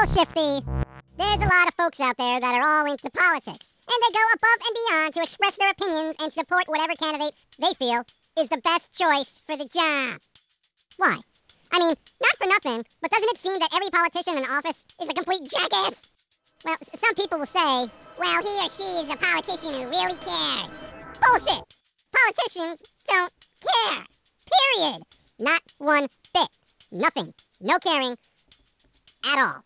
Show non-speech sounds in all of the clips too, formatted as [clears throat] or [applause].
little shifty. There's a lot of folks out there that are all into politics, and they go above and beyond to express their opinions and support whatever candidate they feel is the best choice for the job. Why? I mean, not for nothing, but doesn't it seem that every politician in office is a complete jackass? Well, some people will say, well, he or she is a politician who really cares. Bullshit! Politicians don't care. Period. Not one bit. Nothing. No caring at all.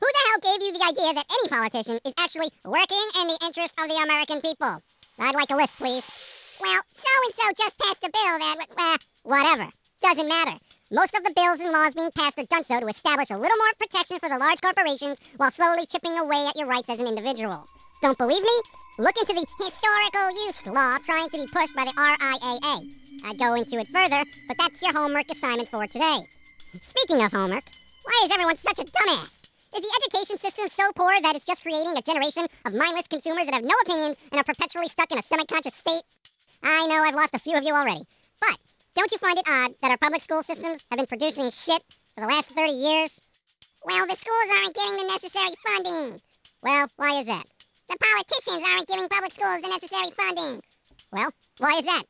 Who the hell gave you the idea that any politician is actually working in the interest of the American people? I'd like a list, please. Well, so and so just passed a bill that, uh, whatever. Doesn't matter. Most of the bills and laws being passed are done so to establish a little more protection for the large corporations while slowly chipping away at your rights as an individual. Don't believe me? Look into the historical use law trying to be pushed by the RIAA. I'd go into it further, but that's your homework assignment for today. Speaking of homework, why is everyone such a dumbass? Is the education system so poor that it's just creating a generation of mindless consumers that have no opinions and are perpetually stuck in a semi-conscious state? I know I've lost a few of you already, but don't you find it odd that our public school systems have been producing shit for the last 30 years? Well, the schools aren't getting the necessary funding. Well, why is that? The politicians aren't giving public schools the necessary funding. Well, why is that?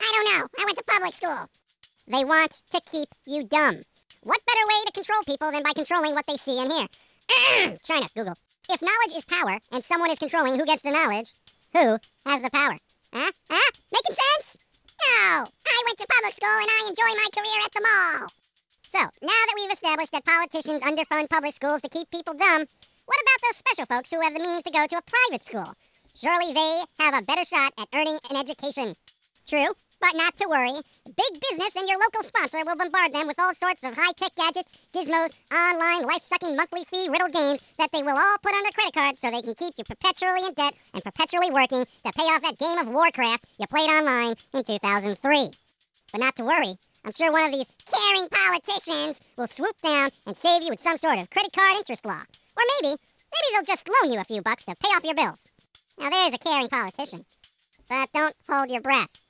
I don't know. I went to public school. They want to keep you dumb. What better way to control people than by controlling what they see and hear? [clears throat] China, Google. If knowledge is power and someone is controlling who gets the knowledge, who has the power? Huh? Huh? Making sense? No! I went to public school and I enjoy my career at the mall. So, now that we've established that politicians underfund public schools to keep people dumb, what about those special folks who have the means to go to a private school? Surely they have a better shot at earning an education. True, but not to worry. Big business and your local sponsor will bombard them with all sorts of high-tech gadgets, gizmos, online, life-sucking monthly fee riddle games that they will all put on their credit card so they can keep you perpetually in debt and perpetually working to pay off that game of Warcraft you played online in 2003. But not to worry. I'm sure one of these caring politicians will swoop down and save you with some sort of credit card interest law. Or maybe, maybe they'll just loan you a few bucks to pay off your bills. Now there's a caring politician. But don't hold your breath.